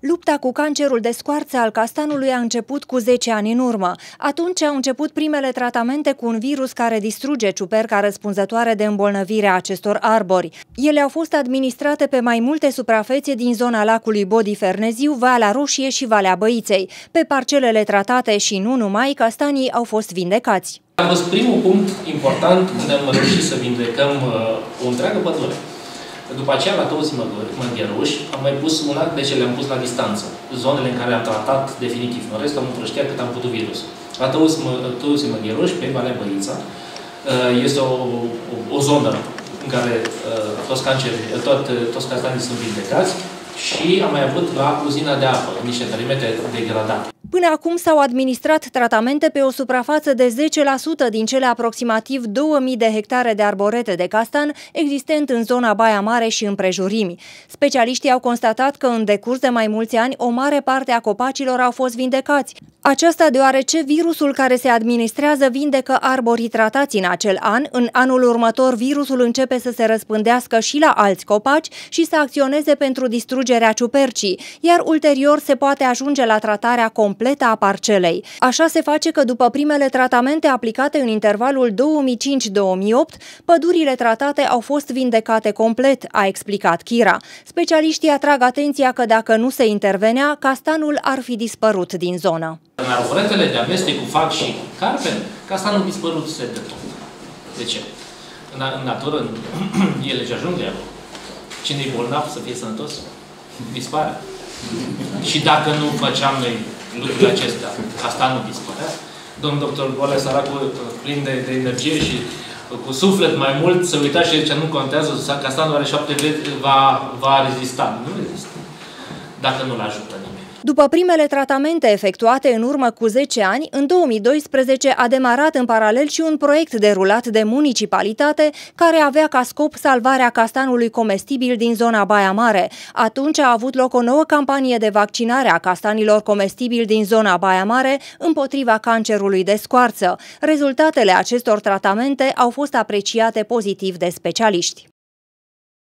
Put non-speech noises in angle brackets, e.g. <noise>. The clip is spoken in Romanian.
Lupta cu cancerul de scoarță al castanului a început cu 10 ani în urmă. Atunci au început primele tratamente cu un virus care distruge ciuperca răspunzătoare de îmbolnăvire a acestor arbori. Ele au fost administrate pe mai multe suprafețe din zona lacului Bodi Ferneziu, Valea Roșie și Valea Băiței. Pe parcelele tratate și nu numai, castanii au fost vindecați. A fost primul punct important unde am reușit să vindecăm uh, o întreagă pădure. După aceea, la toți măgheruși, am mai pus un alt, deci le-am pus la distanță. Zonele în care am tratat definitiv. În rest, am împrăștiat cât am putut virus. La toți măgheruși, pe Valea Băița, uh, este o, o, o zonă în care uh, toți, canceri, tot, toți castanii sunt vindecați și am mai avut la uzina de apă, niște perimetre degradate. Până acum s-au administrat tratamente pe o suprafață de 10% din cele aproximativ 2000 de hectare de arborete de castan existent în zona Baia Mare și împrejurimi. Specialiștii au constatat că în decurs de mai mulți ani o mare parte a copacilor au fost vindecați. Aceasta deoarece virusul care se administrează vindecă arborii tratați în acel an, în anul următor virusul începe să se răspândească și la alți copaci și să acționeze pentru distrugerea ciupercii, iar ulterior se poate ajunge la tratarea completă completă a parcelei. Așa se face că după primele tratamente aplicate în intervalul 2005-2008, pădurile tratate au fost vindecate complet, a explicat Chira. Specialiștii atrag atenția că dacă nu se intervenea, castanul ar fi dispărut din zonă. În arboretele de amestec cu fac și carpen, castanul dispărut se de tot. De ce? În, în natură, în, <clears throat> ele ce ajung de acolo. Cine e bolnav să fie sănătos, dispare. Și dacă nu făceam noi lucrurile acestea. Asta nu dispărea. Domnul doctor Boalea Săracul, plin de, de energie și cu suflet mai mult, să uita și ce nu contează, că nu are șapte vieți, va, va rezista. Nu rezistă. Dacă nu-l ajută nimeni. După primele tratamente efectuate în urmă cu 10 ani, în 2012 a demarat în paralel și un proiect derulat de municipalitate care avea ca scop salvarea castanului comestibil din zona Baia Mare. Atunci a avut loc o nouă campanie de vaccinare a castanilor comestibili din zona Baia Mare împotriva cancerului de scoarță. Rezultatele acestor tratamente au fost apreciate pozitiv de specialiști.